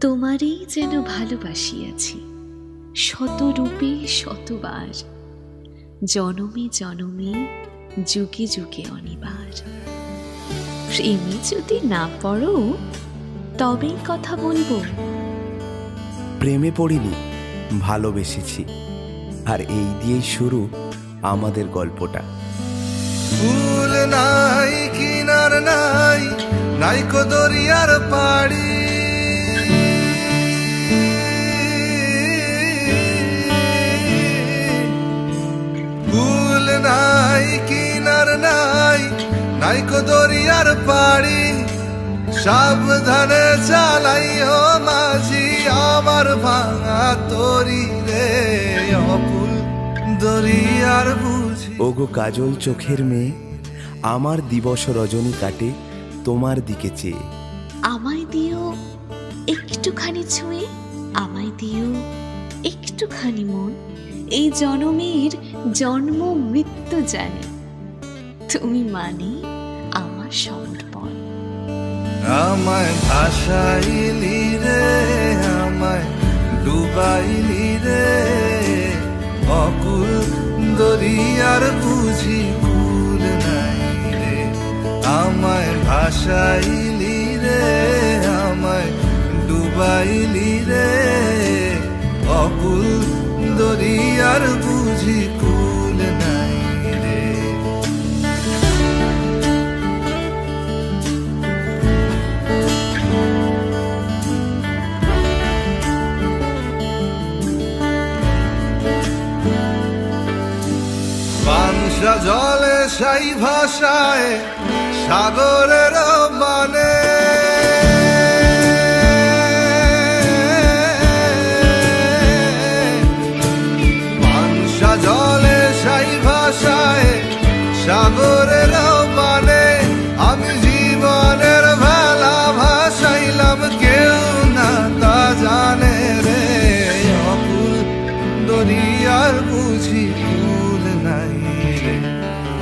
তোমারই যেন ভালোবাসিয়াছি। শত রূপে শতবার। জনমে জনমে যুগে যুগে অনিবার। প্রেমে যদি না পড়ো তবেই কথা বলব। প্রেমে পড়িনি ভালোবেসেছি। আর এই দিয়েই শুরু আমাদের গল্পটা। ফুল নাই কিনার নাই নাইকো দরিয়ার পাড়ি। কিনার নাই নাইকো দরিয়ার পাড়ি। সাবধানে চালাইও মাঝি আমার ভাঙা তরি রে অপুল দরিয়ার বুঝি। ওগো কাজল চোখের মেয়ে আমার দিবস রজনী কাটে তোমার দিকে চেয়ে। আমায় দিও একটুখানি ছুঁয়ে আমায় দিও একটুখানি মন। এই জনমের জন্ম মৃত্যু জানি। তুমি মানে আমার সমর্পণ। আমায় ভাসাইলি রে, আমায় ডুবাইলি রে। অকুল দরিয়ার বুঝি কুল নাই রে। আমায় ভাসাইলি রে, আমায় ডুবাইলি রে। অকুল দরিয়ার বুঝি কুল সাই ভাষায় সাগরের মানে। পানসা জলে সাই ভাষায় সাগরের মানে। আমি জীবনের ভেলা ভাসাইলাম, কেউ না তা জানে রে। অকুল দরিয়ার বুঝি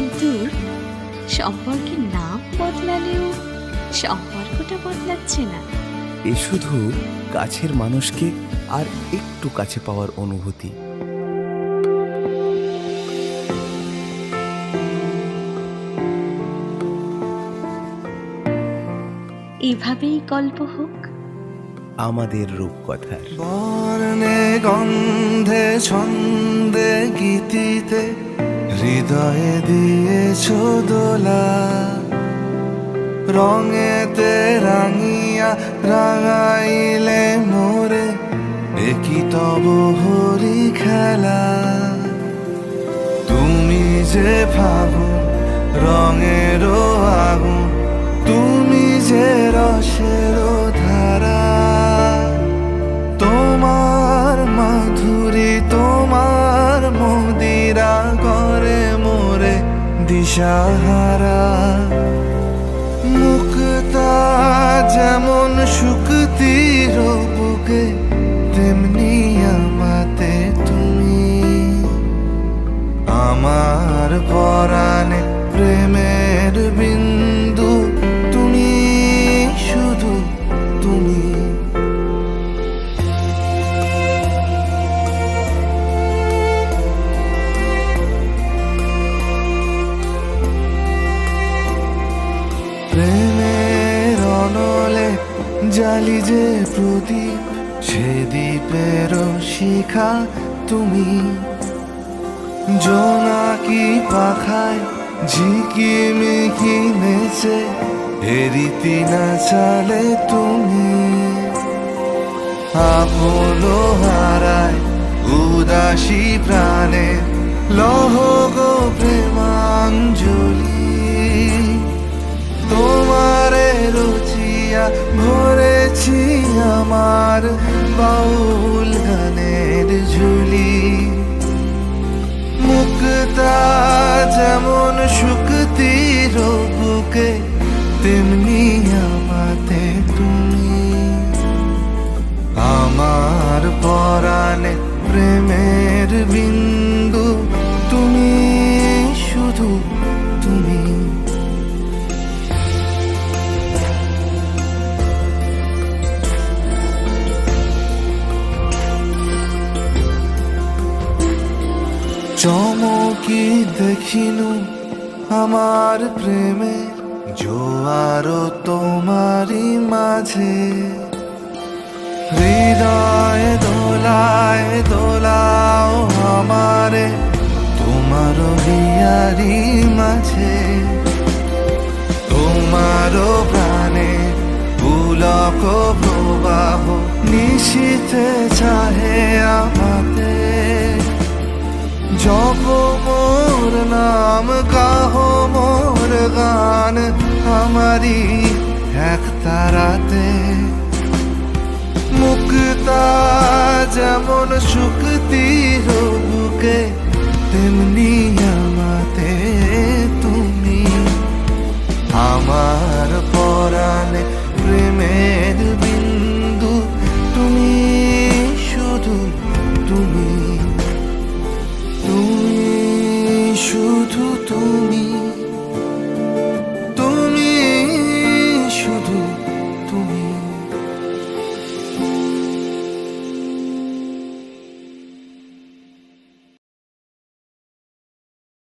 কিন্তু সম্পর্কের নাম বদলালেও সম্পর্কটা বদলাচ্ছে না। এ শুধু কাছের মানুষকে আর একটু কাছে পাওয়ার অনুভূতি। এভাবেই গল্প হোক। আমাদের রূপকথার। বর্ণে গন্ধে ছন্দে গীতিতে হৃদয়ে দিয়েছ দোলা, রঙেতে রাঙিয়া রাঙাইলে মোরে, একই তব হরি খেলা। তুমি যে ফাগুন, রঙেরও আগুন, তুমি যে দিশাহারা। মুক্তা যেমন শুক্তির বুকে তেমনি আমাতে তুমি। আমার পরাণে প্রেমের বিন্দু প্রদীপ, সে দ্বীপের শিখা তুমি। জোনাকি পাখায় ঝিকিমিকি নেচে এরিতি না চালে তুমি। আপনো হারায় উদাসী প্রাণে, লহ গো প্রেমাঞ্জলি। তোমারে রুচিয়া আমার বাউল গানের ঝুলি। মুক্তা যেমন শুক্তি বুকে, তেমনি আমাতে তুমি। আমার পরাণে প্রেমের বিন্দু চমকি দেখিনু আমার প্রেমে জোয়ার তোমারই মাঝে। হৃদয় দোলায় দোলাও আমারে, তোমার হিয়ারি মাঝে। তোমার প্রাণে পুলক প্রবাহ নিশীতে চাহে জপ মোর নাম কাহ মোর গান আমারি এক তারাতে। মুক্তা যেমন শুক্তি বুকে তেমনি আমাতে তুমি। আমার